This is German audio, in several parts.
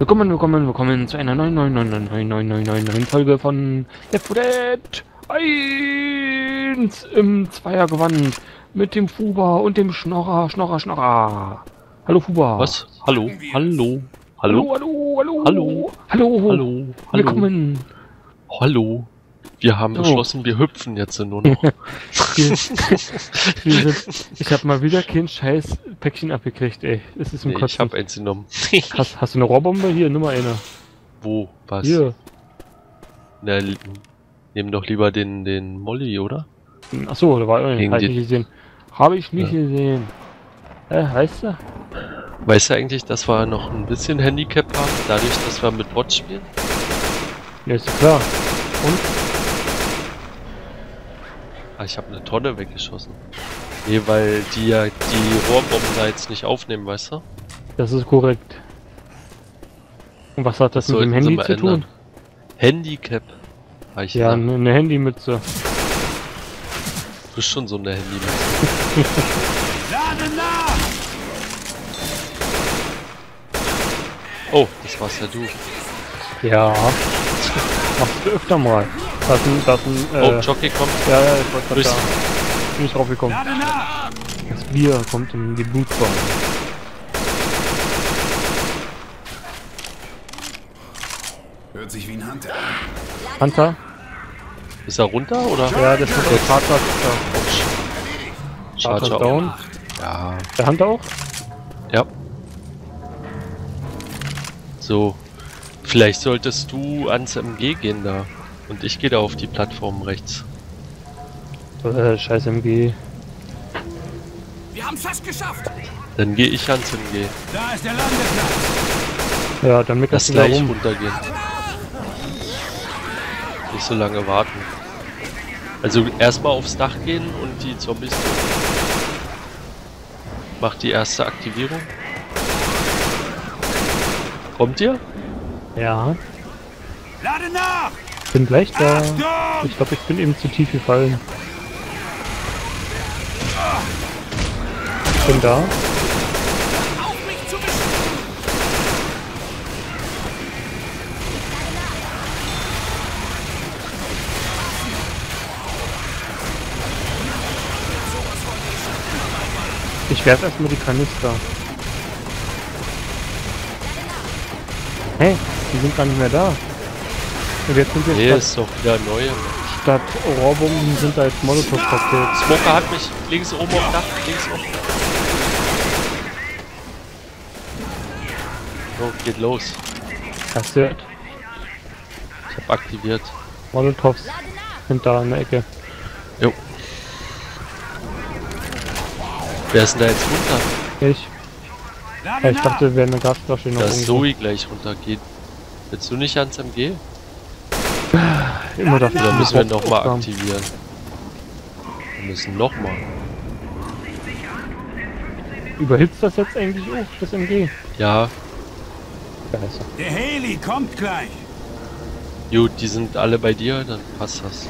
Willkommen, willkommen, willkommen zu einer neuen, neuen, neuen, neuen, neuen, neuen, neuen, neuen, Folge von Left 4 Dead 1 im Zweiergewand mit dem Fuba und dem Schnorrer, Schnorrer, Schnorrer. Hallo Fuba. Was? Hallo? Hallo? Hallo, Hallo? hallo, hallo. Hallo? Hallo. Hallo? Hallo? Willkommen. Hallo? Wir haben So. beschlossen, wir hüpfen jetzt nur noch. Wir, wir sind, ich habe mal wieder kein scheiß Päckchen abgekriegt, ey. Es ist im nee, ich Kotzen. hab eins genommen. Hast, hast du eine Rohrbombe? Hier, nimm mal eine. Wo? Was? Hier. Na, nehmen doch lieber den, den Molly, oder? Achso, da war Habe ich nicht gesehen. Habe ich nicht Ja. gesehen. Äh, weißt du? Weißt du eigentlich, dass wir noch ein bisschen Handicap haben, dadurch, dass wir mit Bots spielen? Ja, ist klar. Und? Ah, ich habe eine Tonne weggeschossen. Nee, weil die ja die Rohrbomben da jetzt nicht aufnehmen, weißt du? Das ist korrekt. Und was hat das mit dem Handy zu ändern. tun? Handicap. Ich Ja, eine eine Handymütze. Du bist schon so eine Handy. Oh, das war's ja du. Ja. Machst du öfter mal. Das ist ein, das ein, äh, Oh, Jockey kommt. ja, ja, ich wollte gerade sagen. Bin ich drauf gekommen. Das Bier kommt in die Blutbahn. Hört sich wie ein Hunter an. Hunter? Ist er runter oder? Ja, das ist der Charger. Charger Charger down. Ja. Der Hunter auch? Ja. So. Vielleicht solltest du ans MG gehen da. Und ich gehe da auf die Plattform rechts. Äh, scheiß MG. Wir haben's fast geschafft. Dann gehe ich ans MG. Da ist der Landeplatz. Ja, dann Lass meckerst du da gleich rum. runtergehen. Nicht so lange warten. Also erstmal aufs Dach gehen und die Zombies töten. Mach die erste Aktivierung. Kommt ihr? Ja, Lade nach! bin gleich da. Ich glaube, ich bin eben zu tief gefallen. Ich bin da. Ich werfe erstmal die Kanister. Hey, die sind gar nicht mehr da. Und jetzt sind wir Nee, ist doch wieder neue. statt Rohrbomben sind da jetzt Molotov-Cocktails. Smoker hat mich links oben auf Dach, links oben. So, geht los. Hast du? Ich hab aktiviert. Molotovs sind da in der Ecke. Jo. Wer ist denn da jetzt runter? Ich. Ja, ich dachte, wäre eine Gasflasche noch Dass. Zoe gleich runtergeht. Willst du nicht ans MG? Immer dafür. Oder müssen wir nochmal aktivieren? Wir müssen nochmal. Überhitzt das jetzt eigentlich auch, das MG? Ja, Scheiße. Der Heli kommt gleich. gut, die sind alle bei dir, dann passt das.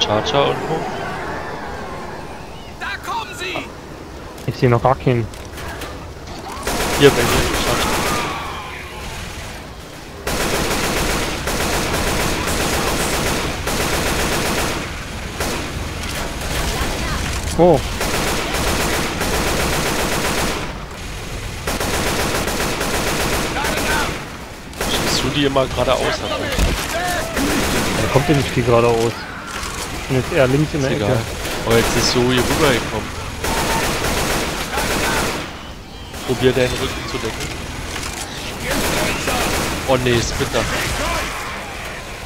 Charger und wo? Da kommen sie! Ich sehe noch gar keinen. Hier bei dir, Charger. Oh, Schießt du die immer geradeaus da kommt ja nicht viel geradeaus. Ich bin jetzt eher links in der Ecke. egal. Oh, jetzt ist Zoe rübergekommen. Probier deinen Rücken zu decken. Oh nee, ist bitter.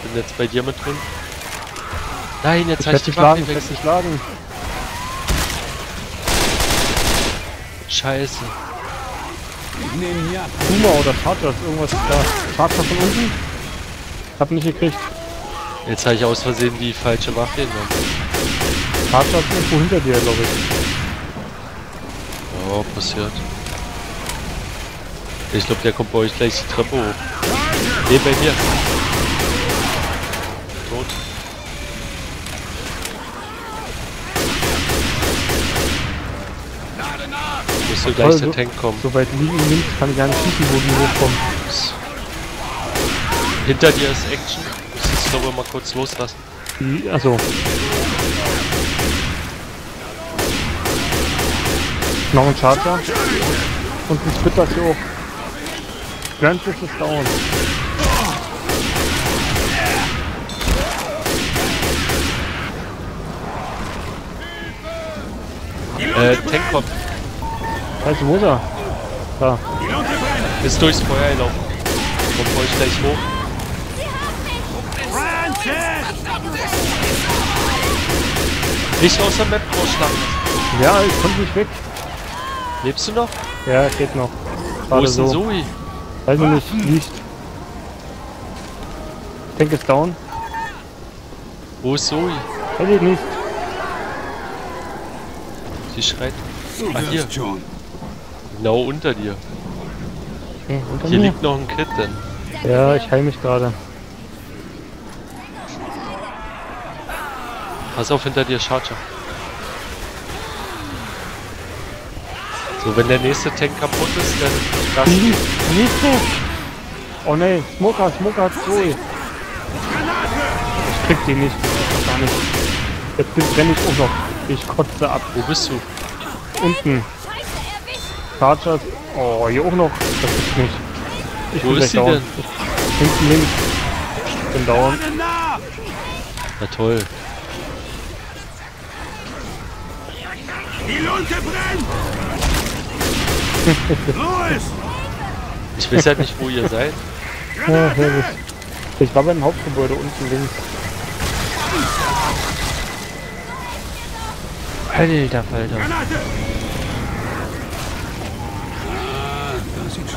Bin jetzt bei dir mit drin. Nein, jetzt Ich ich die Waffe ich werde gewechselt. dich schlagen. Scheiße. Ich nehme hier. Puma oder ist irgendwas da. Charger von unten? Hab nicht gekriegt. Jetzt habe ich aus Versehen die falsche Waffe genommen. Ist irgendwo hinter dir, glaube ich. Oh, passiert. Ich glaube, der kommt bei euch gleich die Treppe hoch. Nee, bei mir. Tot. Müsste gleich der so- Tank kommen. So weit liegen links kann ich gar nicht schießen, wo die hochkommen. Hinter dir ist Action. Du aber mal kurz loslassen. Die, also. Noch ein Charger. Und ein Splitter hier hoch. Francis ist down. Äh, Tank kommt. Scheiße, wo ist er? Da. Ist durchs Feuer gelaufen. Kommt euch gleich hoch. Nicht aus der Map rausschlagen. Ja, ich konnte nicht weg. Lebst du noch? Ja, geht noch. Wo Gerade ist denn so. Zoe? Weiß ich nicht, liegt. Tank ist down. Wo ist Zoe? Weiß ich nicht. Sie schreit. Ah, hier. Genau unter dir. Hey, unter Hier mir? liegt noch ein Crit denn. Ja, ich heil mich gerade. Pass auf hinter dir, Charger. So, wenn der nächste Tank kaputt ist, dann das. Nicht. Oh ne, Smoker, Smoker Zoe. Ich krieg die nicht. Gar nicht. Jetzt bin- ich auch noch. Ich kotze ab. Wo bist du? Unten. Chargers. Oh, hier auch noch. Das ist nicht. Ich Wo bin ist sie down. denn? Hinten links. Ich bin down. Na toll. Die Lunte brennt! Louis! Ich weiß ja nicht, wo ihr seid. Ja. Ich war beim Hauptgebäude unten links. Alter Falter.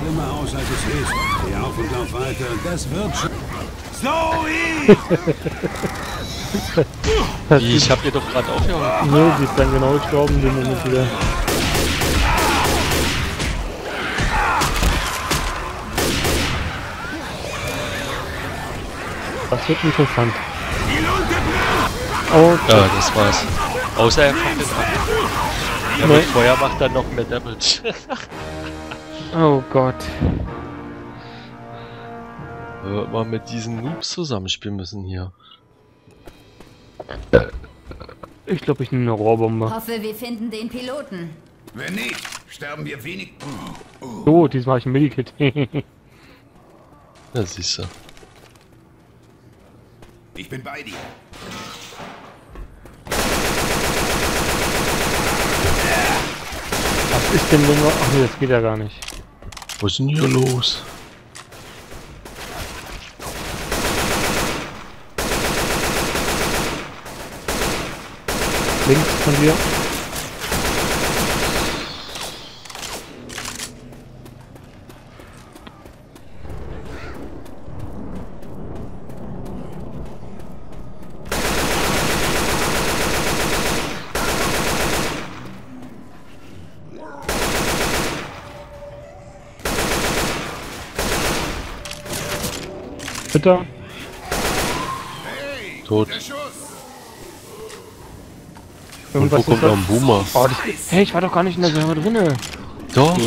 Schlimmer aus, als es ist. Steh auf und lauf weiter. Das wird schon. Zoe! Wie, ich hab ihr doch gerade aufgehauen. Nee, die ist dann genau gestorben, den Moment wieder. Das wird interessant. Oh, Ja, das war's. Außer er fuckt es ab. Nee. mit Feuer macht dann noch mehr Damage. oh Gott. Äh, mal mit diesen Noobs zusammenspielen müssen hier. Ich glaube, ich nehme eine Rohrbombe. Hoffe, wir finden den Piloten. Wenn nicht, sterben wir wenig. So, diesmal habe ich ein Medikit. Ja, siehst du. Ich bin bei dir. Was ist denn noch? Ach nee, das geht ja gar nicht. Was ist denn hier los? Links von dir. Bitte? Tot. Schuss! Und wo Irgendwas kommt ist noch ein Boomer? Oh, das, hey, ich war doch gar nicht in der Server drinne. Doch,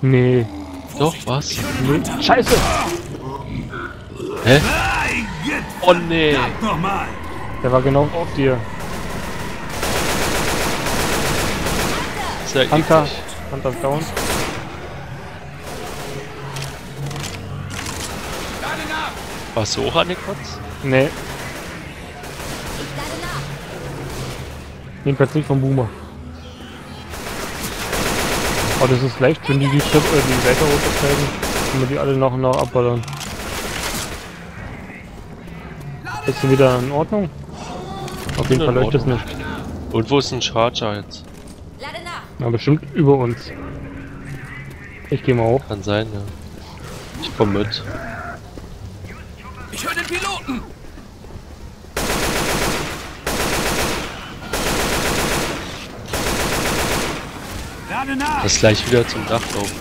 Nee, doch, was? nee. Scheiße! Hä? Oh nee. Der war genau auf dir. Ja Hunter. Hunter down. Warst du auch an den Kotz? Nee, jedenfalls nicht vom Boomer. Aber das ist leicht, wenn die die, Trip, äh, die Seite runtersteigen, können wir die alle nach und nach abballern. Ist sie wieder in Ordnung? Auf jeden Fall es Ordnung. nicht. Und wo ist ein Charger jetzt? Na, bestimmt über uns. Ich gehe mal hoch. Kann sein, ja. Ich komm mit. Lass gleich wieder zum Dach laufen.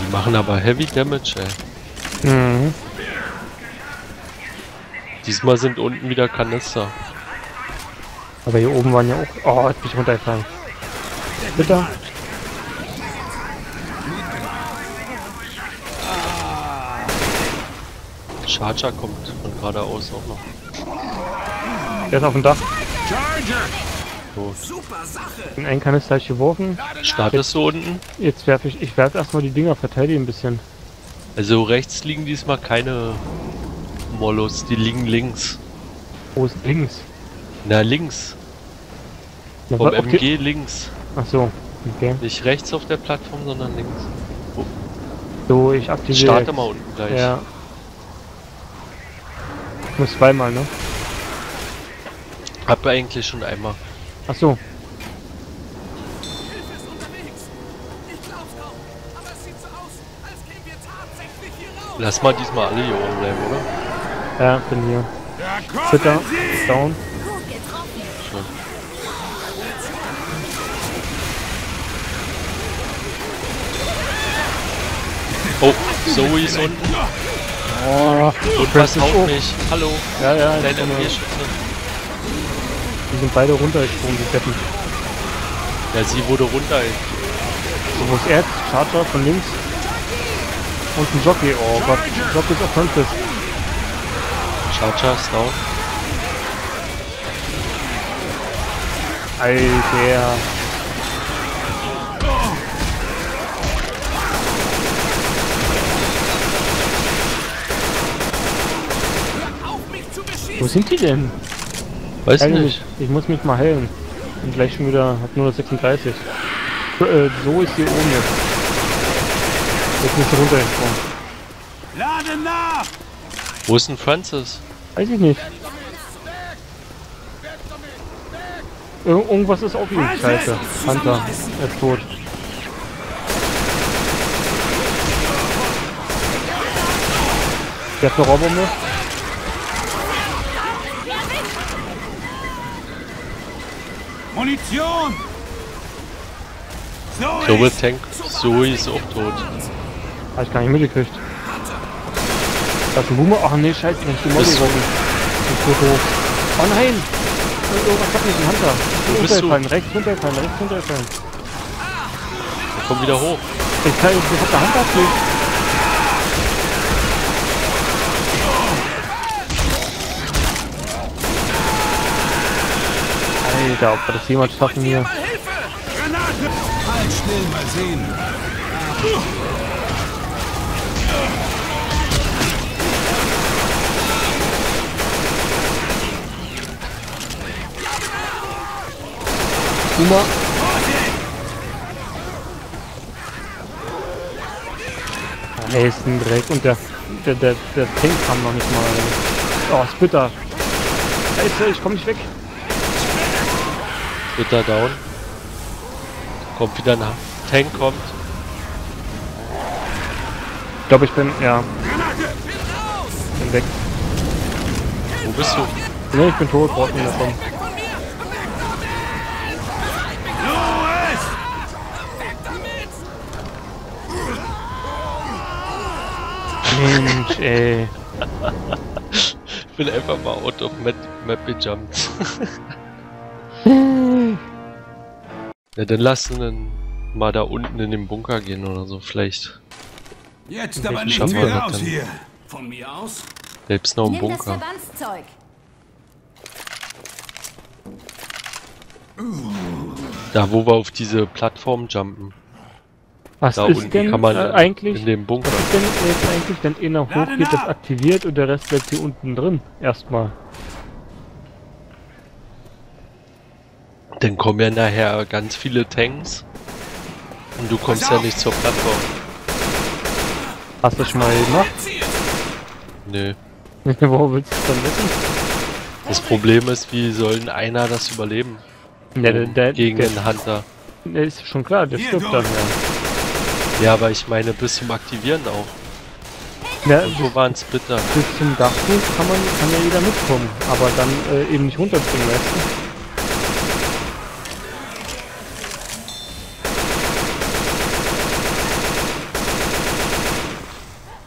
Die machen machen aber Heavy Damage, ey. Mhm. Diesmal sind unten wieder Kanister. Aber hier oben waren ja auch... Oh, jetzt bin ich runtergefallen. Bitte? Charger kommt von geradeaus auch noch. Der ist auf dem Dach. Charger! So. In einen Kanister hab ich geworfen. Startest du unten? Jetzt werfe ich... Ich werfe erstmal die Dinger, verteidige ein bisschen. Also rechts liegen diesmal keine Mollos, die liegen links. Wo ist links? Na, links. Na, Vom. MG links. Ach so. Okay. Nicht rechts auf der Plattform, sondern links. So, ich aktiviere... Starte jetzt. mal unten gleich. Ja. Ich muss zweimal, ne? Hab eigentlich schon einmal. Ach so. Hilfe ist unterwegs. Ich glaub's kaum, aber es sieht so aus, als kämen wir tatsächlich hier raus. Lass mal diesmal alle hier oben bleiben, oder? Ja, bin hier. Sie! Down. Oh, Zoe ist unten. Oh, Und was ist haut hoch. mich? Hallo, Ja, ja, deine bin, MG-Schütze. die sind beide runtergesprungen, die Deppen. Ja, sie wurde runter. So, wo ist er? Charger von links. Und ein Jockey. Oh Gott, Jockey ist auf Frontfist. Charger ist down. Alter. Auf mich zu beschießen. Wo sind die denn? Weiß Keine nicht. Ich muss mich mal heilen. Und gleich schon wieder, hat nur noch 36. So, äh, so ist hier oben jetzt. Jetzt nicht runtergesprungen. Lade nach! Wo ist denn Francis? Weiß ich nicht. Ir irgendwas ist auf ihm. Scheiße. Hunter. Er ist tot. Der hat eine Rohrbombe. Munition! So ist- Tank Zoe ist auch tot. Hab ich gar nicht mitgekriegt. Da ist ein Boomer. Ach nee, scheiße, ich die Molly bin hoch. Oh nein! Ir- Irgendwas hat mich ein Hunter. Wo bist du? Rechts runtergefallen, rechts runtergefallen. Komm wieder hoch. Ich kann, ich hab der Hunter nicht. Alter, ob wir das jemals schaffen hier. Mal Hilfe! Granate! Halt still, mal sehen. Ah, Ey, ist ein Dreck und der, der, der, der Tank kam noch nicht mal. Oh, ist bitter. Scheiße, ich komm nicht weg. Bitter down. Kommt wieder nach. Tank kommt. Ich glaube, ich bin, ja, Granate! bin weg. Wo bist du? Ne, ich bin tot, braucht mir! Damit! Mensch, ey. Ich bin einfach mal out of map, map gejumpt. ja, dann lass uns dann mal da unten in den Bunker gehen oder so. Vielleicht Jetzt aber nicht wir das raus hier! Von mir aus? selbst noch ein Nimm Bunker. Da, wo wir auf diese Plattform jumpen. Was Da ist unten denn kann man äh, eigentlich, in dem Bunker. was ist denn jetzt eigentlich, wenn einer hochgeht, das aktiviert und der Rest bleibt hier unten drin? Erstmal. Dann kommen ja nachher ganz viele Tanks. Und du kommst ja nicht zur Plattform. Hast du das schon mal gemacht? Nö. Wo willst du es dann wissen? Das Problem ist, wie soll einer das überleben? Ja, der, der, Gegen der, den Hunter. der ist schon klar, der stirbt dann, ja. Ja, aber ich meine bis zum Aktivieren auch. ja Und wo waren Splitter? bis zum Dachbuch kann man, kann ja jeder mitkommen, aber dann äh, eben nicht runterspringen, weißt du?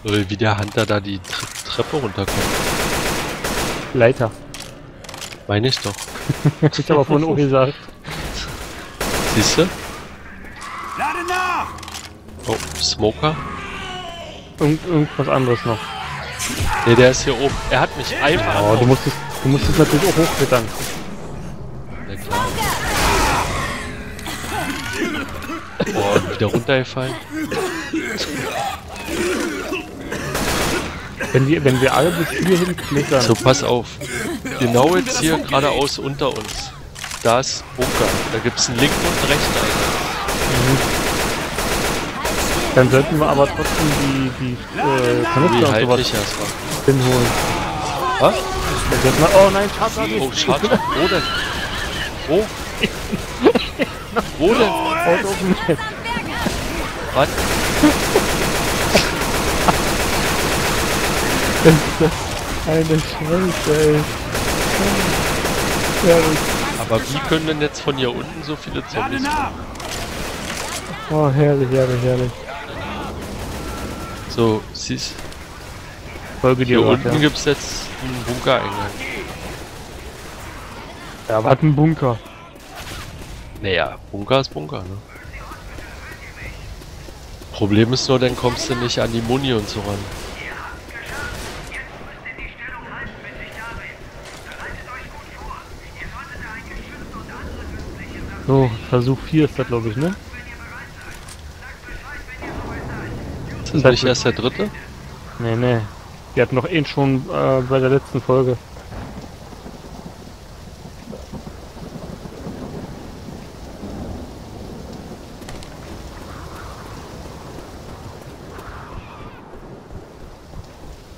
Oder wie der Hunter da die Tre Treppe runterkommt. Leiter. Meine ich doch. Ich habe vorhin auch gesagt. Siehst du? Lade nach! Oh, Smoker? Irgend, irgendwas anderes noch. Ne, der ist hier oben. Er hat mich einmal. Oh, du musst es, du musst es natürlich auch hochklettern. Na klar. Boah, und wieder runtergefallen. Wenn wir, wenn wir alle bis hierhin klettern. So, pass auf. Genau jetzt hier geradeaus unter uns. Da ist Bunker. Da gibt's einen linken und einen rechten Eingang. Dann sollten wir aber trotzdem die, die äh, Kanister und sowas hinholen. Was? Wir, oh nein, Schatz, nicht. Oh, schade. Wo denn? Wo? Wo denn? Haut auf Eine Scheiße, ey. Herrlich. Aber wie können denn jetzt von hier unten so viele Zombies nach! Oh, herrlich, herrlich, herrlich. So, siehst Folge hier dir was, unten ja. gibt's jetzt einen Bunkereingang. Ja, was ein Bunker. Naja, Bunker ist Bunker, ne? Problem ist nur, dann kommst du nicht an die Muni und so ran. So, Versuch 4 ist das, glaube ich, ne? Ist das nicht erst der dritte? Nee, nee. Wir hatten noch einen schon äh, bei der letzten Folge.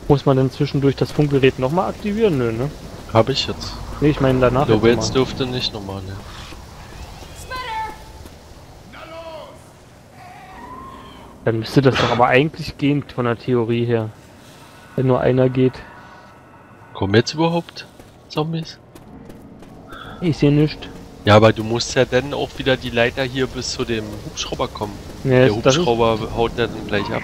Muss man denn zwischendurch das Funkgerät nochmal aktivieren? Nö, ne? Hab ich jetzt. Nee, ich meine danach. Du jetzt dürfte nicht nochmal, ne? Dann müsste das doch aber eigentlich gehen von der Theorie her. Wenn nur einer geht. Kommen jetzt überhaupt Zombies? Ich sehe nichts. Ja, aber du musst ja dann auch wieder die Leiter hier bis zu dem Hubschrauber kommen. Nee, Der das ist, Hubschrauber haut dann gleich ab.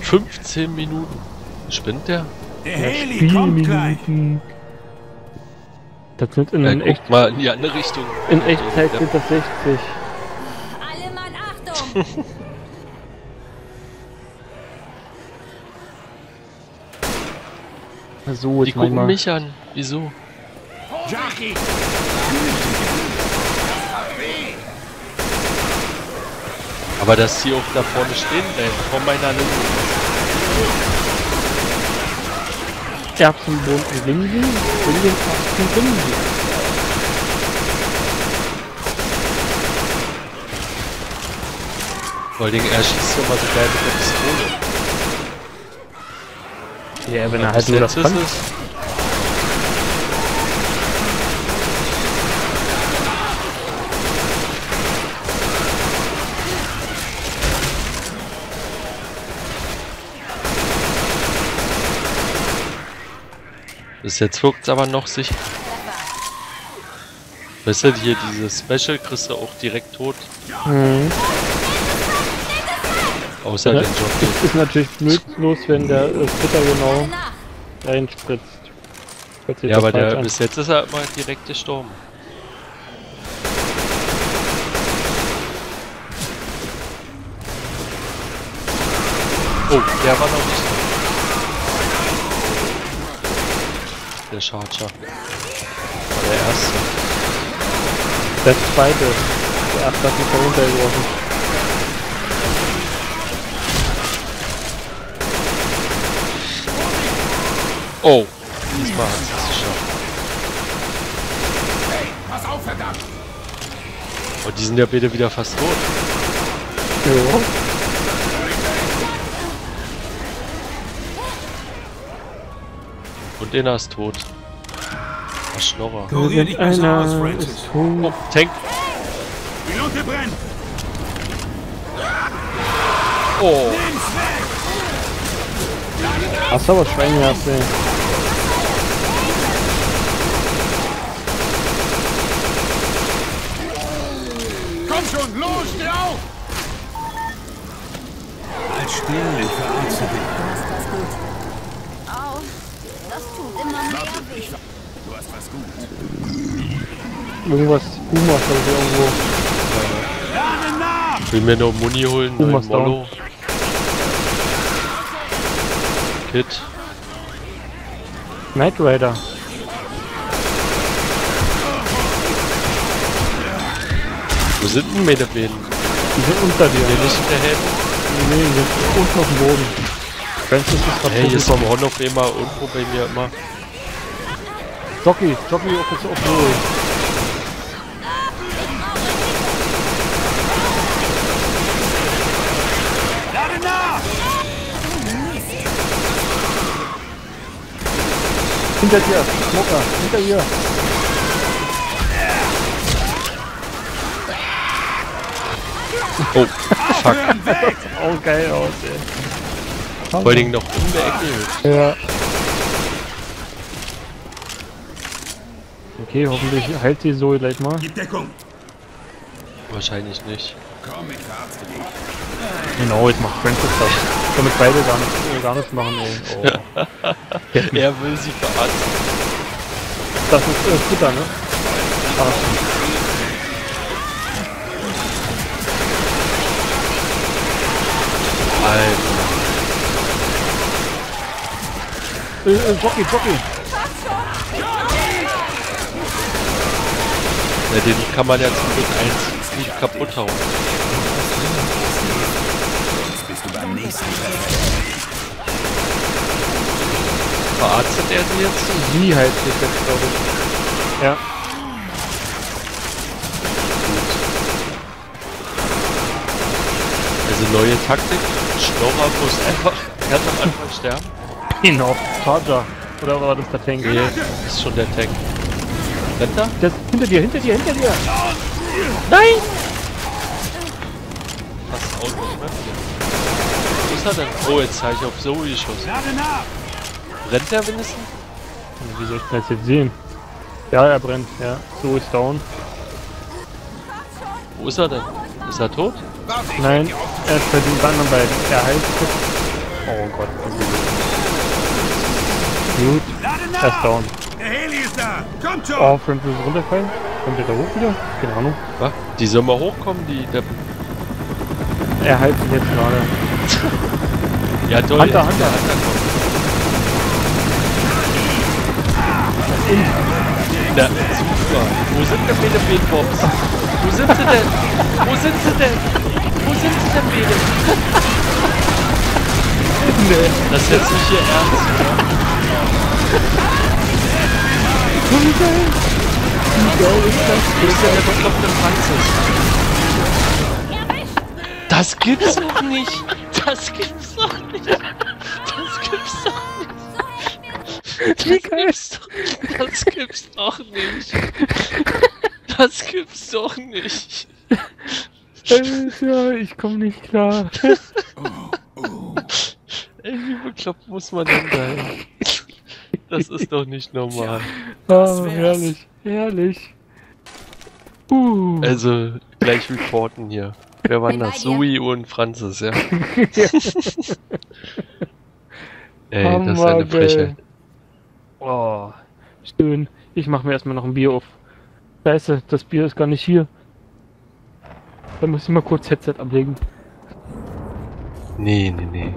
Fünfzehn Minuten. Spinnt der? Der Heli kommt gleich! Das sind in, Ja, in, echt, mal in die andere Richtung. in Echtzeit Ja. sind das 60. Alle Mann, Achtung! So, Die gucken mal. mich an. Wieso? Aber dass die auch da vorne stehen bleiben, vor meiner Linse. Erbsenbohnen und Linsen, Linsen, Erbsen, Linsen. Vor allen Dingen, er schießt ja mal so geil mit der Pistole. Ja, wenn er halt nur das ist kann. es. Bis jetzt wirkt es aber noch sicher. Weißt du, hier dieses Special kriegst du auch direkt tot. Mhm. Außer Ja. den Jockey. Ist, ist natürlich nutzlos, wenn der äh, Splitter genau Alle nach! reinspritzt. Sich Ja, aber der, an. bis jetzt ist er immer direkt gestorben. Oh, der war noch nicht Der Charger. War der erste. Der zweite. Der erste hat mich runtergeworfen. Oh, diesmal hat es geschafft. Pass auf, verdammt! Und die sind ja beide wieder fast tot. Jo. Und einer ist tot. Der Schnorrer. Francis. ist tot. Oh, Tank. Die Lunte brennt! Oh! Hast du aber Schweine gehabt, ey. Komm schon, los, steh auf! still, ich verarzte dich. Ist das tut immer mehr weh. Du hast was gut. Irgendwas, ist glaube ich irgendwo. Ich will mir noch Muni holen, neuen? Mollo. Kit. Knight Rider. Wo sind denn meine Bäden? Die sind unter dir. Hier nicht hinterher? Nee, die sind unten auf dem Boden. Francis ist Hey, kaputt. hier ist vom Horn auf immer irgendwo bei mir immer. Jockey, Jockey auf das auf Null. Hinter dir, Smoker, hinter dir. Oh, fuck. Oh, geil aus, ey. Vor allen Dingen noch um der Ecke. Ja. Okay, hoffentlich heilt die Zoe gleich mal. Gib Deckung! Wahrscheinlich nicht. Komm, ich verarzte dich. Genau, jetzt macht Francis das. Damit beide gar nichts, äh, gar nichts machen, ey. Oh. Er will sie verarzten. Das ist äh, Twitter, ne? Ah, Alter. Äh, äh, Jockey, Jockey. Ja, den kann man ja zum Glück eins nicht kaputt hauen. Bist du beim nächsten? Verarztet er sie jetzt? Sie heilt sich jetzt, glaube ich. Ja. Also neue Taktik. Schnorrer muss einfach erst am Anfang sterben. Genau. Charger. Oder war das der Tank? Nee, ist schon der Tank. Rennt er? Das, hinter dir, hinter dir, hinter dir! Fast auch nicht mehr. Wo ist er denn? Oh, jetzt habe ich auf Zoe geschossen. Lade nach! Rennt er wenigstens? Wie soll ich das jetzt sehen? Ja, er brennt, ja. So ist down. Wo ist er denn? Ist er tot? Nein, er ist bei den anderen beiden. Er heilt. Oh Gott. Lade er ist down. Der Heli ist da! Kommt schon! Oh, Francis ist runterfallen. Kommt er da hoch wieder? Keine Ahnung. Was? Die sollen mal hochkommen, die Deppen. Er heilt sich jetzt gerade. Ja, toll. Hunter, Hunter. der Hunter kommt. Na, super. Wo sind denn meine Beatbox? Wo sind sie denn? Wo sind sie denn? Wo sind sie denn, Bede? nee. Das ist jetzt nicht hier ernst, oder? Wo ist denn der bekloppte Franzis? Das gibt's doch nicht! Das gibt's doch nicht! Das gibt's doch nicht! Das gibt's doch, das gibt's doch nicht! Das gibt's doch nicht! ja, ich komme nicht klar. Ey, wie bekloppt muss man denn sein? Das ist doch nicht normal. Ah, herrlich, herrlich. Uh. Also, gleich reporten hier. Wer war Bin das? Zoe und Franzis, ja. Ey, Hammer, das ist eine. Frechheit. Oh, schön. Ich mache mir erstmal noch ein Bier auf. Scheiße, das Bier ist gar nicht hier. Dann muss ich mal kurz Headset ablegen. Nee, nee, nee.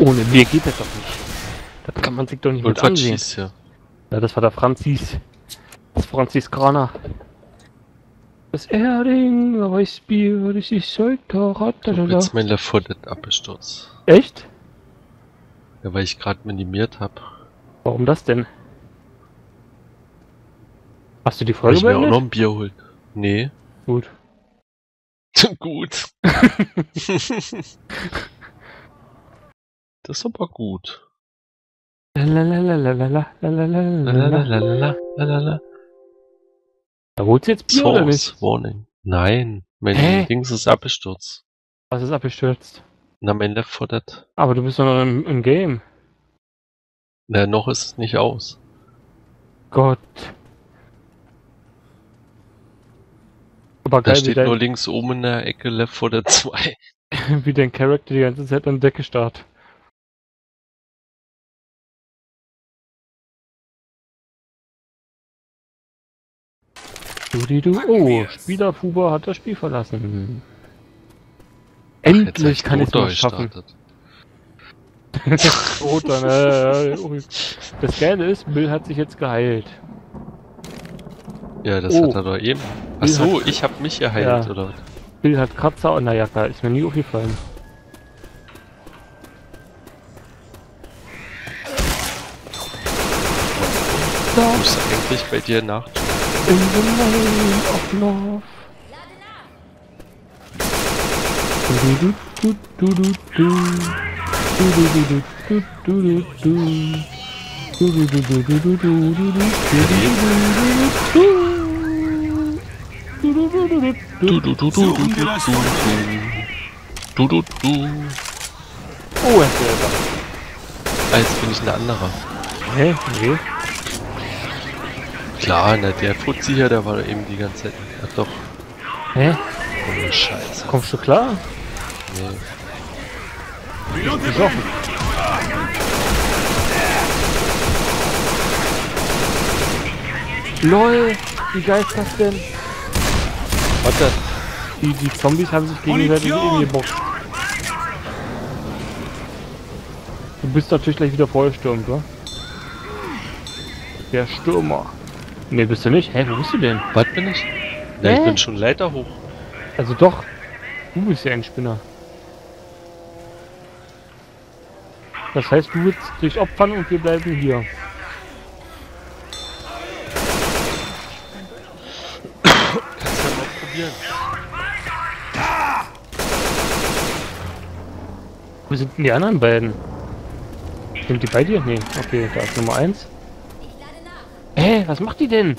Ohne Bier geht das doch nicht. Das kann man sich doch nicht mit ansehen. schießt hier? Ja, das war der Franzis. Das Franzis Graner. Das Erding, Weißbier, das ist Solter, jetzt mein Left 4 Dead abgestürzt. Echt? Ja, weil ich gerade minimiert hab. Warum das denn? Hast du die Folge ich mir auch noch ein Bier holen? Nee. Gut. gut. das ist aber gut. Da holst du jetzt Bier oder nicht? Source Warning. Nein, mein Hä? Dings ist abgestürzt. Was ist abgestürzt? Na, mein Left 4 Dead. Aber du bist doch noch im, im Game. Na, noch ist es nicht aus. Gott. Aber Da geil, steht nur links oben in der Ecke Left 4 Dead 2. wie dein Charakter die ganze Zeit an der Decke starrt. Du, du. Oh, Spielerfuber hat das Spiel verlassen. Endlich kann ich es schaffen. Tot dann, äh, äh, das Geile ist, Bill hat sich jetzt geheilt. Ja, das Oh. hat er doch eben. Ach Bill so, hat- ich hab mich geheilt, Ja. oder? Bill hat Kratzer an der Jacke, ist mir nie aufgefallen. Ich muss eigentlich bei dir nach. In the name of love. Du, du, du, du, du, du. Du, du, du, du, du, du, du. Oh, er ist selber. Als bin ich ein anderer. Hä? Nee. Klar, na, der Fuzzi hier, der war eben die ganze Zeit. Ach doch, Hä? oh, Scheiße. Kommst du klar? Nee. Pilote Ist offen. LOL! Wie geil ist das denn? Warte, Die, die Zombies haben sich gegenseitig Munition! umgeboxt. Du bist natürlich gleich wieder vollstürmt, wa? Der Stürmer. Ne, bist du nicht? Hä, wo bist du denn? was bin ich? Na, ich bin schon Leiter hoch. Also doch. Du bist ja ein Spinner. Das heißt, du willst dich opfern und wir bleiben hier. Kannst ja mal probieren. Wo sind denn die anderen beiden? Sind die bei dir? Nee, okay, da ist Nummer 1. Hä, was macht die denn?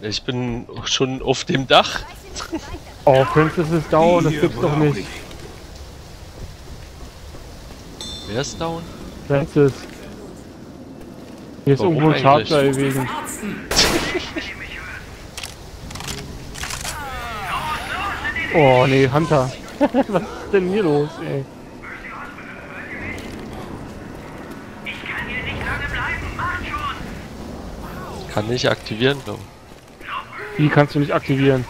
Ich bin schon auf dem Dach. Oh, Princess ist down, das gibt's doch nicht. ich. Wer ist down? Princess. Hier ist Warum irgendwo ein? Charger gewesen. Oh, nee, Hunter. was ist denn hier los, ey? Kann nicht aktivieren, glaube Die kannst du nicht aktivieren.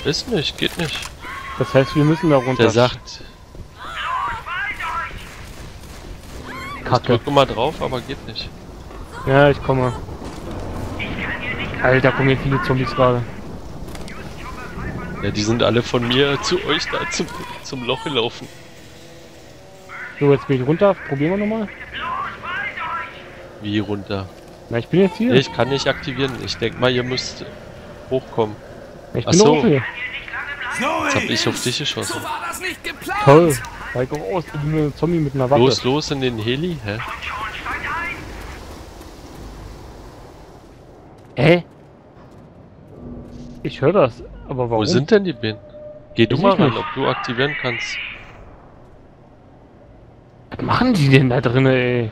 ich. Ist nicht, geht nicht. Das heißt, wir müssen da runter. Der sagt, Kacke. drück mal drauf, aber geht nicht. Ja, ich komme. Alter, kommen hier viele Zombies gerade. Ja, die sind alle von mir zu euch da zum, zum Loch gelaufen. So, jetzt bin ich runter. Probieren wir nochmal. Wie runter? Na, ich bin jetzt hier. Nee, ich kann nicht aktivieren. Ich denke mal, ihr müsst hochkommen. ich ach bin so. doch hier. Jetzt hab ich auf dich geschossen. Toll. Zeig auch aus, du bist ein Zombie mit einer Waffe. Los, los in den Heli, hä? Hä? Ich höre das, aber warum? Wo sind denn die Bienen? Geh du mal ich ran, ob du aktivieren kannst. Was machen die denn da drinnen, ey?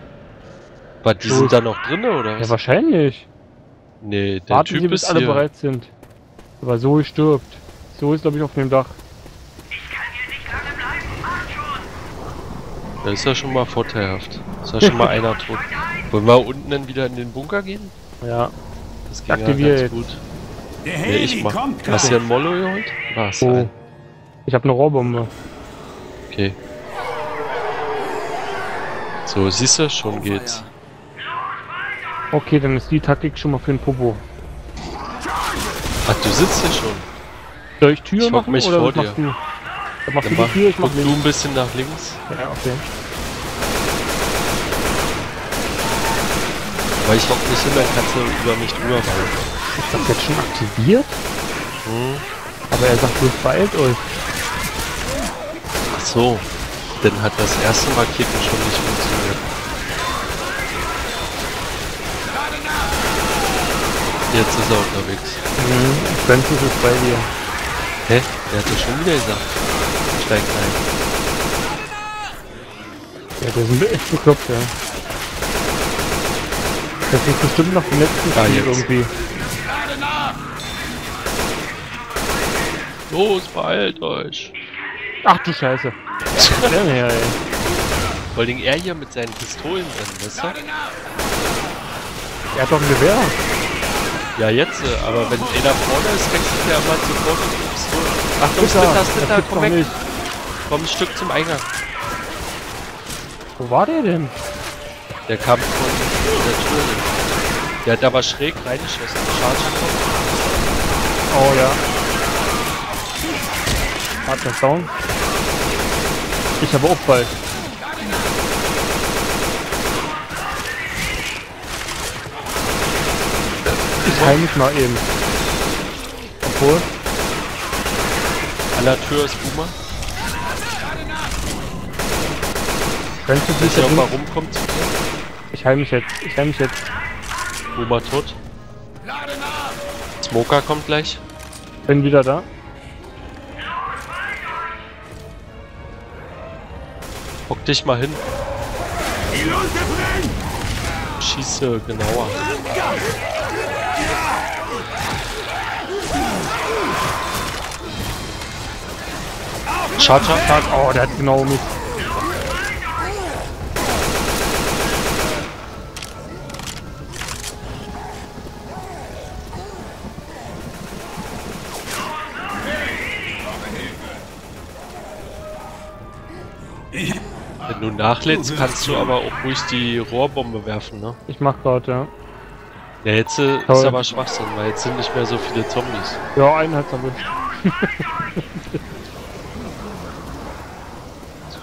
Was, die sind da noch drinne oder Ja, was? wahrscheinlich. nee, der Warten Typ Sie, bis ist alle hier. bereit sind. Aber Zoe stirbt. Zoe ist, glaube ich, auf dem Dach. Das ist ja schon mal vorteilhaft. Ist ja schon mal einer tot. Wollen wir unten dann wieder in den Bunker gehen? Ja. Das ging Aktivier ja ganz gut. Der Ja, Heli ich mach. kommt Hast du ja ein Mollo geholt? Was? Oh. Ich habe eine Rohrbombe. Okay. So, siehst du, schon geht's. Okay, dann ist die Taktik schon mal für den Popo. Ach, du sitzt hier schon. Soll ich Tür Ich machen mich oder vor dir. machst du? Dann machst Dann du mach, die Tür, ich mach du ein bisschen nach links. Ja, okay. Weil ich hock nicht hin, dann kannst du über mich drüber fallen. Ist das jetzt schon aktiviert? Hm. Aber er sagt bloß beeilt euch. Ach so. Dann hat das erste Kicken schon nicht funktioniert. Jetzt ist er unterwegs. Mhm. Francis ist bei dir. Hä? Der hat doch schon wieder gesagt. Steigt ein. Ja, der sind echt bekloppt, ja. Das ist bestimmt noch im letzten Ah, Spiel jetzt. irgendwie. Los, beeilt euch. Ach du Scheiße. Ja, ja, ey. Vor allem er hier mit seinen Pistolen drin, weißt du? Er hat doch ein Gewehr. Ja, jetzt, äh, aber wenn einer vorne ist, wechselt er immer sofort mit den Pistolen. Achtung, Splitter, Splitter, komm weg. nicht. Komm ein Stück zum Eingang. Wo war der denn? Der kam von der Tür. Der hat aber schräg reingeschossen. Charger kommt. Oh ja. Partner down. Ich aber auch bald. Ich heil mich mal eben. Obwohl, An der Tür ist Boomer. wenn du dich er rumkommt zu? Ich heil mich jetzt. Ich heil mich jetzt. Boomer tot. Smoker kommt gleich. Bin wieder da. Hock dich mal hin. Schieße genauer. Charger. Tag. Oh, der hat genau mich. Wenn du nachlädst, kannst du aber auch ruhig die Rohrbombe werfen, ne? Ich mach grad, ja. Ja, jetzt äh, ist aber Schwachsinn, weil jetzt sind nicht mehr so viele Zombies. Ja, einen hat's erwischt.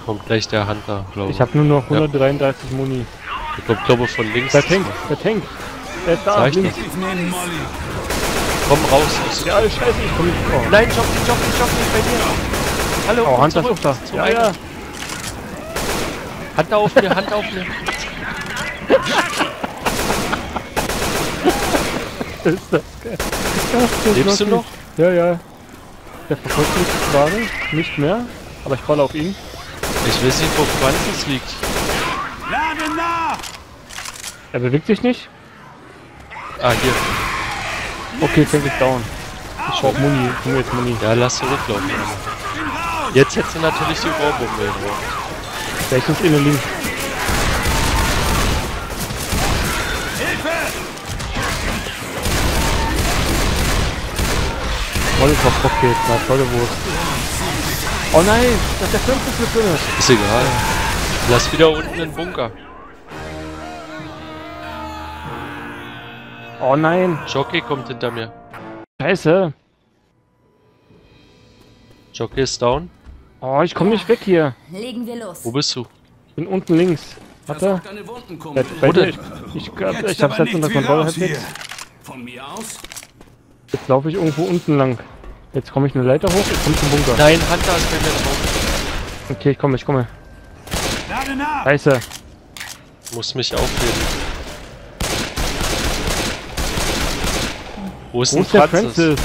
Kommt gleich der Hunter, glaube ich. Ich habe nur noch 133 Muni. Der kommt, glaube ich, von links. Der Tank, der Tank. Der ist da, ich links. Ich. Komm raus. Aus Ja, scheiße, ich komm nicht vor. Nein, Jockey, Jockey, Jockey, bei dir. Hallo, Oh, Hunter ist zurück. auch da. Ja, ja. Hand auf mir, Hand auf mir. Ist das geil. Das Lebst du ist noch? Ja, ja. Der verfolgt mich gerade. Nicht mehr. Aber ich falle auf ihn. Ich weiß nicht, wo Francis liegt. Lade nach! Er bewegt sich nicht. Ah, hier. Okay, Tank ist down. Ich brauch Muni. Ich nehme jetzt Muni. Ja, lass zurücklaufen. Jetzt hättest du natürlich die Rohrbombe gebraucht. Vielleicht ist innen links. Molotov Cocktail, na tolle Wurst. Oh nein, das ist der fünfte mit drin. Ist egal. Lass wieder unten den Bunker. Oh nein, Jockey kommt hinter mir. scheiße. Jockey ist down. Oh, ich komme nicht weg hier. Legen wir los. Wo bist du? Ich bin unten links. Warte. Wo denn? ich, ich, Jetzt ich hab's jetzt unter Kontrolle? Jetzt laufe ich irgendwo unten lang. Jetzt komme ich eine Leiter hoch, ich komme zum Bunker. Nein, Hunter ist bei mir drauf. Okay, ich komme, ich komme. Lade nach! Scheiße. Muss mich aufheben. Wo ist Wo denn ist der Francis? Francis?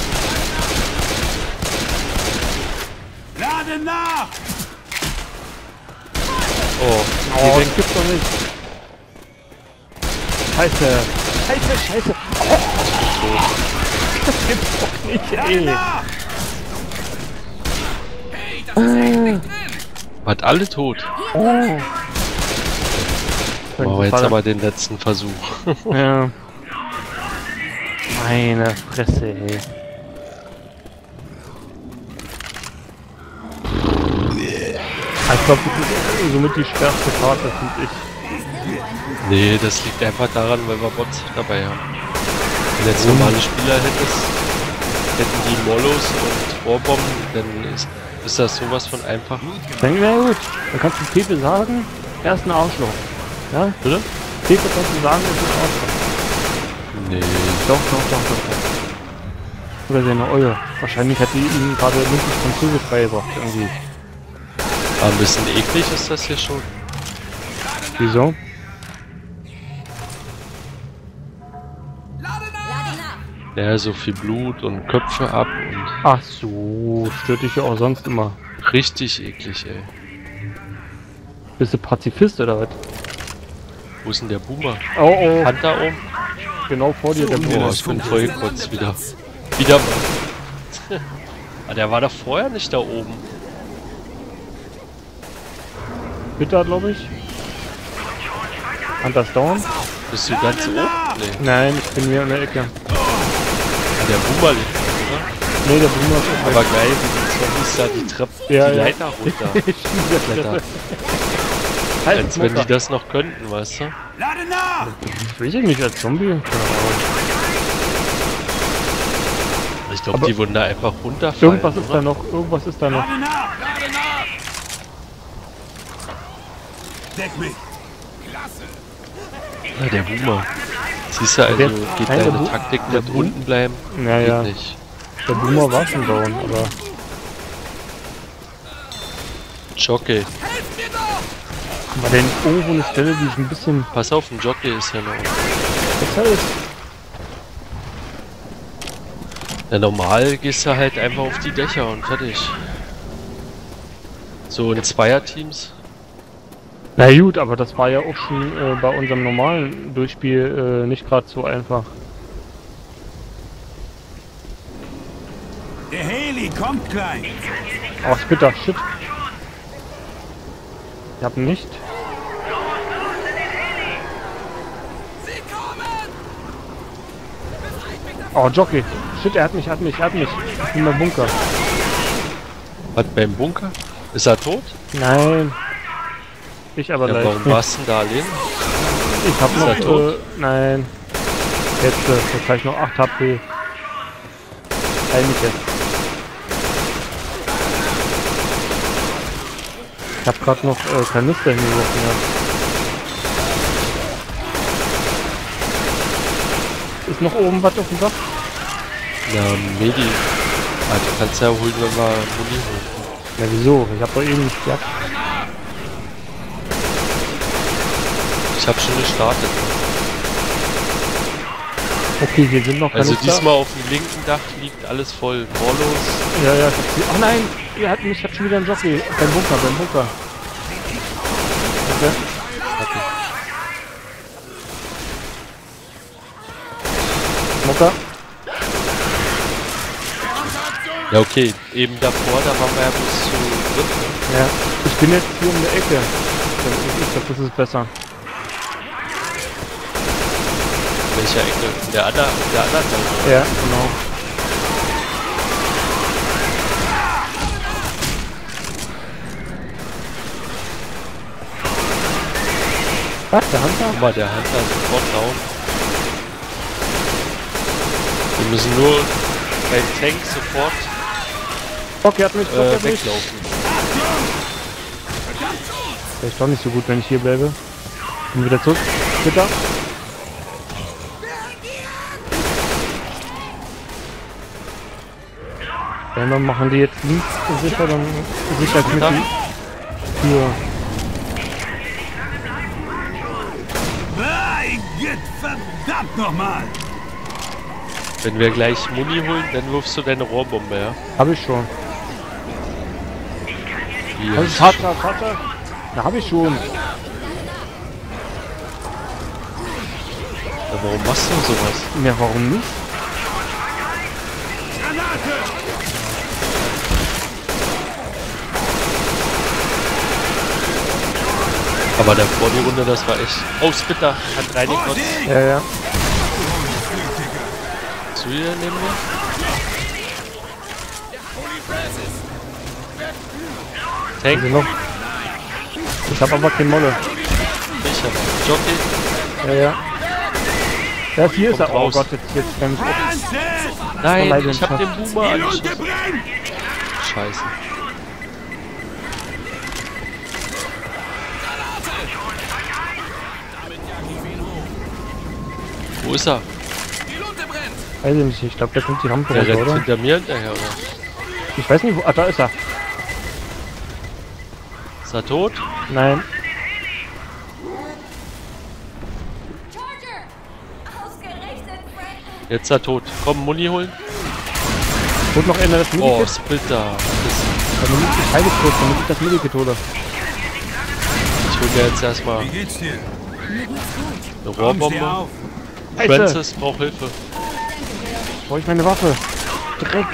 Lade nach! Oh, Oh, das gibt's doch nicht. Scheiße. Scheiße, scheiße. Oh. Das gibt's doch nicht, Lade ey. Drin. Hat alle tot. Oh. Machen wir jetzt aber den letzten Versuch. Ja. Meine Fresse, ey. Ich glaube, das ist somit die stärkste Karte, finde ich. nee, das liegt einfach daran, weil wir Bots dabei haben. Wenn jetzt normale Spieler hättest, hätten die Mollos und Rohrbomben, dann ist, ist das sowas von einfach. Dann, na gut, dann kannst du Pepe sagen, er ist ein Arschloch. Ja? Bitte? Pepe kannst du sagen, er ist ein Arschloch. Nee. Doch, doch, doch, doch. doch. Oder seine Eule. Wahrscheinlich hat die ihm gerade mündlich Französisch beigebracht, irgendwie. Aber ein bisschen eklig ist das hier schon. Wieso? Lade nach. Lade nach. Ja, so viel Blut und Köpfe ab und Ach so, stört dich ja auch sonst immer. richtig eklig, ey. Bist du Pazifist oder was? Wo ist denn der Boomer? Oh oh, Hand da oben? genau vor dir der Oh, Bruder. ich bin voll kurz wieder. Wieder ah, der war doch vorher nicht da oben. Bitter, glaube ich. Hunters down? Bist du ganz oben? Nee. Nein, ich bin hier in der Ecke. Der Boomer liegt, oder? Nee, der Boomer ist Aber geil, wie die Zombies da die Treppe, Ja, die ja. Leiter runterklettern. Halt, Als wenn die das noch könnten, weißt du? Lade nach! Ich weiß ich nicht, als Zombie. Keine Ahnung. Ich glaube, die wurden da einfach runterfallen. Irgendwas ist da oder? noch, irgendwas ist da noch. Lade nach! Deck mich! Ja, der Boomer. Siehst du, also geht der deine Bu- Taktik mit Bu- unten bleiben? Naja, nicht. der Boomer war schon down, aber Jockey. War denn irgendwo eine Stelle, die ich ein bisschen Pass auf, ein Jockey ist ja noch. besser ist? Ja, normal gehst du halt einfach auf die Dächer und fertig. So in Zweierteams. Na gut, aber das war ja auch schon äh, bei unserem normalen Durchspiel äh, nicht gerade so einfach. Der Heli kommt gleich! Oh, Spitter, shit. Ich hab ihn nicht. Oh, Jockey. Shit, er hat mich, er hat mich, er hat mich. Ich bin im Bunker. Was beim Bunker? Ist er tot? Nein. Ich aber Ja, leicht. warum warst du denn da allein? Ich hab noch, äh, nein. Jetzt, äh, jetzt hab ich noch 8 HP. Heil mich jetzt. Ich hab grad noch äh, Kanister hingeworfen, ja. Ist noch oben was auf dem Dach? Ja, Medi. Ah, du kannst ja holen, wenn wir Muni holen. Ja, wieso? Ich hab doch eben nicht gehabt. Ich hab schon gestartet. Okay, hier sind noch Also Kanister. diesmal auf dem linken Dach liegt alles voll. Morlos. Ja, ja. Ach nein! Ihr hat mich, ich hab schon wieder einen Jockey. Beim Bunker, beim Bunker. Okay. Mucker. Ja, okay. Eben davor, da waren wir ja bloß zu dritt. ne? Ja. Ich bin jetzt hier um der Ecke. Ich glaube, das ist besser. Welcher Ecke? Der andere, der anderen Seite. Ja, genau. Was, der Hunter? Guck mal, der Hunter ist sofort down. Wir müssen nur beim Tank sofort Okay, hat mich, äh, hat mich. weglaufen. Vielleicht doch nicht so gut, wenn ich hier bleibe. Bin wieder zurück. Bitte. Wenn wir machen die jetzt links sicher, dann sicher mit Ja. die Tür. Verdammt nochmal! Wenn wir gleich Muni holen, dann wirfst du deine Rohrbombe, ja? Hab ich schon. Das ist Vater, Vater. Ja, hab ich schon. ja, warum machst du sowas? Ja, warum nicht? Aber davor die Runde, das war echt... Oh, Spitter hat reingekotzt. Ja, ja. Zu ihr neben mir? Tank, noch. Ich hab aber keine Molle. ich aber. Jockey. Ja, ja. Ja, hier ist Kommt er. Oh raus. Gott, jetzt, jetzt kann ich auf. Ernte! Nein, ich hab den Boomer angeschossen. Scheiße. Ist er? Die Lunte brennt! Weiß ich nicht. Ich glaube, der kommt die Rampe Der oder? hinter mir hinterher, oder? Ich weiß nicht, wo. Ah, da ist er. Ist er tot? Nein. Charger! Ausgerechnet Frank! Jetzt ist er tot. Komm, Muni holen. Holt noch einer das Oh, Medikit. Splitter. Das, Damit ich Scheibe kurz, damit ich das Medikit hole. ich hol mir jetzt erstmal Wie geht's dir? eine Rohrbombe. Scheiße, Francis braucht Hilfe. brauche ich meine Waffe. Dreck.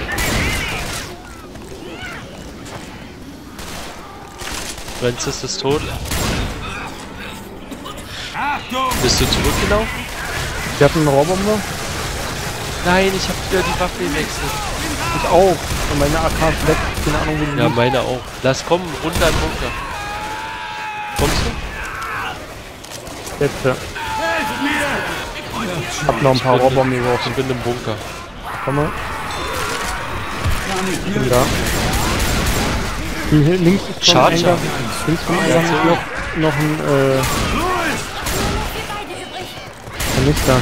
Francis ist tot. Achtung! Bist du zurückgelaufen? Sie hatten eine Rohrbombe. Nein, ich habe wieder die Waffe gewechselt. Ich auch. Und meine AK ist weg. Keine Ahnung, wo die Ja, liegt. meine auch. Lass kommen, runter Bunker. Kommst du? Jetzt, ja. Hab noch ein paar Rohrbomben geworfen. Ich bin im Bunker. Komm mal. Nicht Bin da. Hier links ist vom Charger. Eingang. Links vom Eingang ist noch, noch ein äh. Kanister.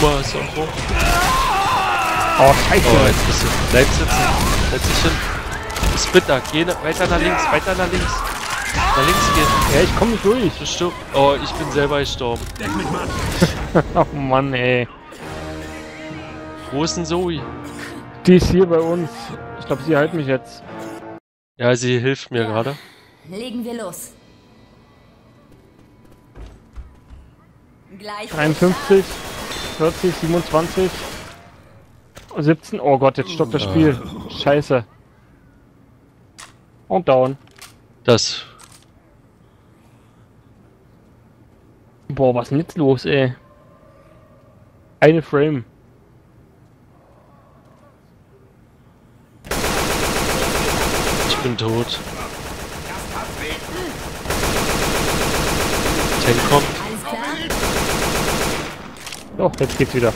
Puma ist irgendwo. Oh, scheiße. Oh, jetzt bist du. Bleib sitzen. Setz dich hin. Splitter, geh weiter nach links, weiter nach links. Nach links gehen. Ja, ich komm nicht durch. Du stirbst. Oh, ich bin selber gestorben. Deck mich mal. Oh Mann, ey. Wo ist denn Zoe? Die ist hier bei uns. Ich glaube, sie hält mich jetzt. Ja, sie hilft mir gerade. Legen wir los. Gleich. 53, 40, 27, 17. Oh Gott, jetzt stoppt das Spiel. Scheiße. Und down. Das. Boah, was ist denn jetzt los, ey? Eine Frame. Ich bin tot. Tank kommt. Doch, jetzt geht's wieder.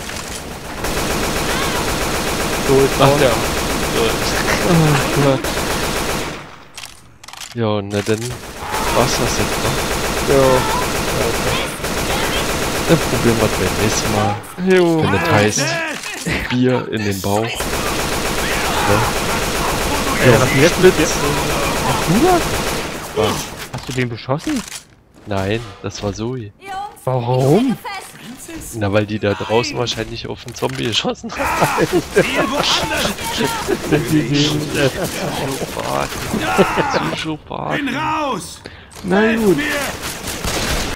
So ist Ach ja. Oh Gott. Ja, na dann war's das jetzt, ne? Jo. Dann probieren wir beim nächsten Mal. Jo. Wenn das heißt, Bier in den Bauch. Ey, was denn jetzt mit dir? Hast du das? Was? Hast du den beschossen? Nein, das war Zoe. Warum? Na, weil die da draußen wahrscheinlich auf einen Zombie geschossen äh, Psychopath. Psychopath. Bin raus! na gut. Mir!